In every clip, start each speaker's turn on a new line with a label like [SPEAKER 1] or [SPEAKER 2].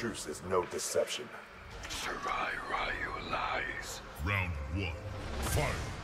[SPEAKER 1] truce is no deception.
[SPEAKER 2] Shirai Ryu lies.
[SPEAKER 3] Round one. Fight!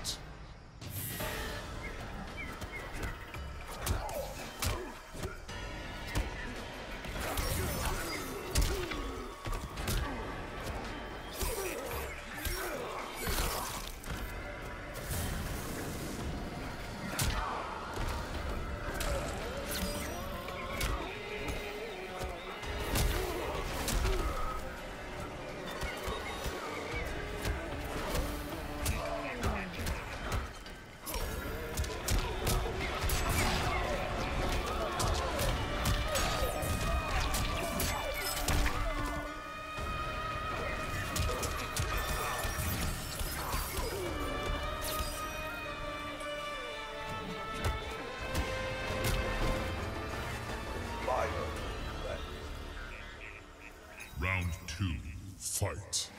[SPEAKER 3] Round two. Fight!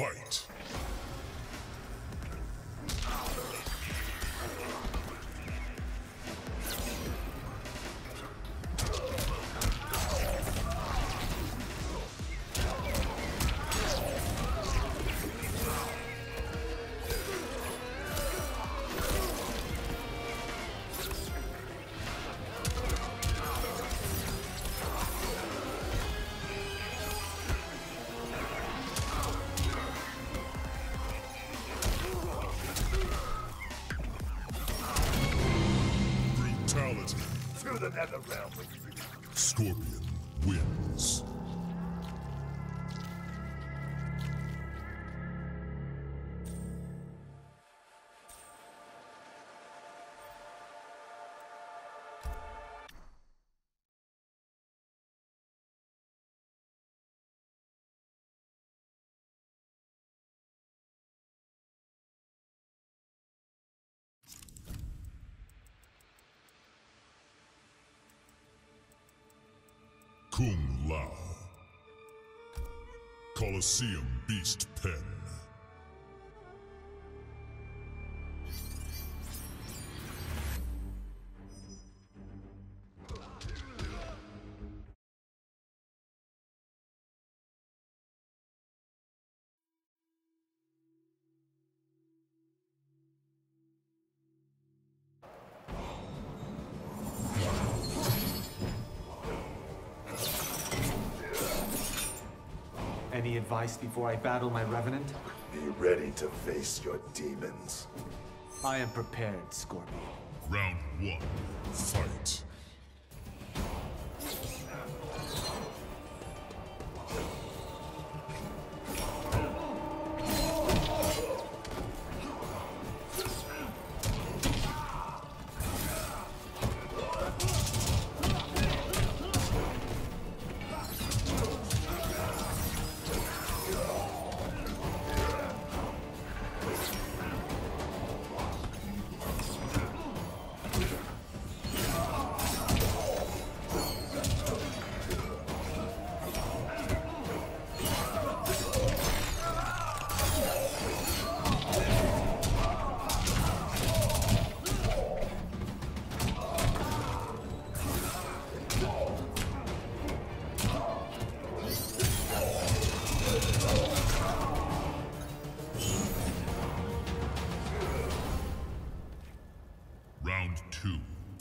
[SPEAKER 3] Fight! Brutality.
[SPEAKER 1] To the nether realm with you.
[SPEAKER 3] Scorpion wins. Kung Lao. Colosseum Beast Pen.
[SPEAKER 4] Any advice before I battle my revenant?
[SPEAKER 1] Be ready to face your demons.
[SPEAKER 4] I am prepared, Scorpion.
[SPEAKER 3] Round one. Fight.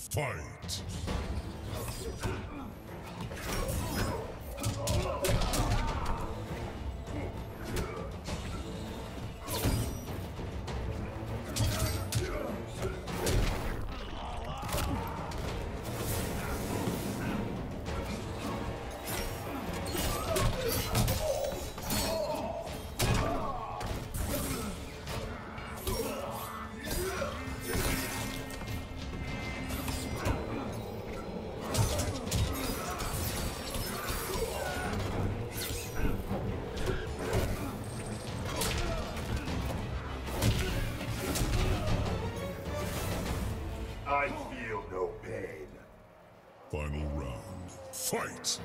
[SPEAKER 3] Fight! Fight!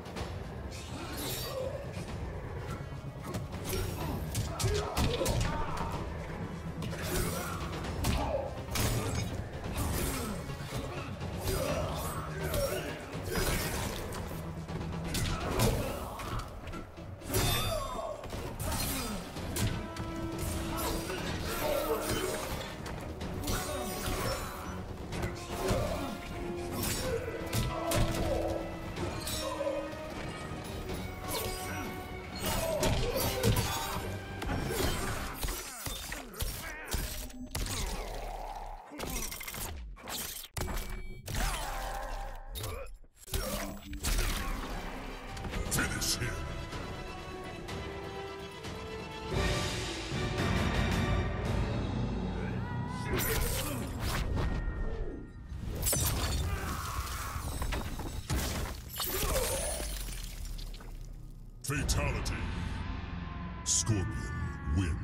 [SPEAKER 3] Fatality. Scorpion wins.